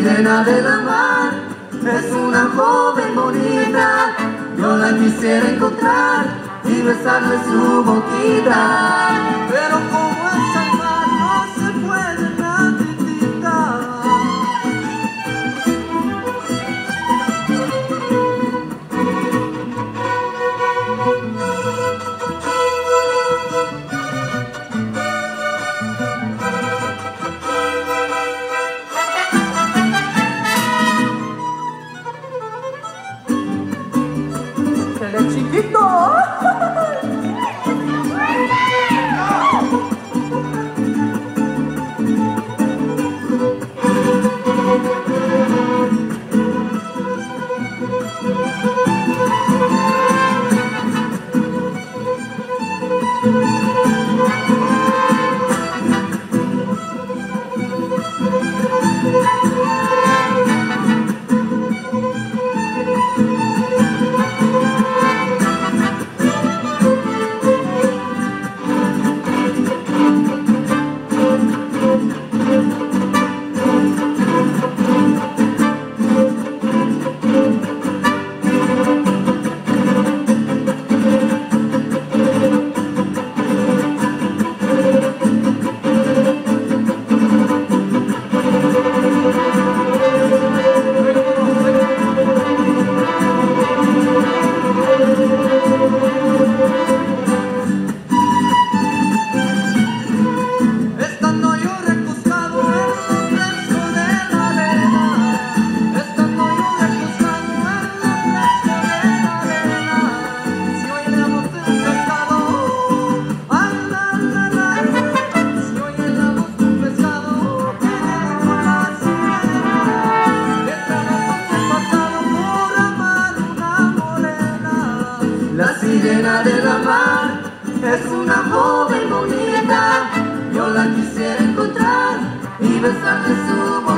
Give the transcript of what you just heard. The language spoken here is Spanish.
sirena de la mar es una joven bonita. Yo la quisiera encontrar y besarle su boquita. Pero como 热情的多。De la mar es una joven bonita. Yo la quisiera encontrar y besarle su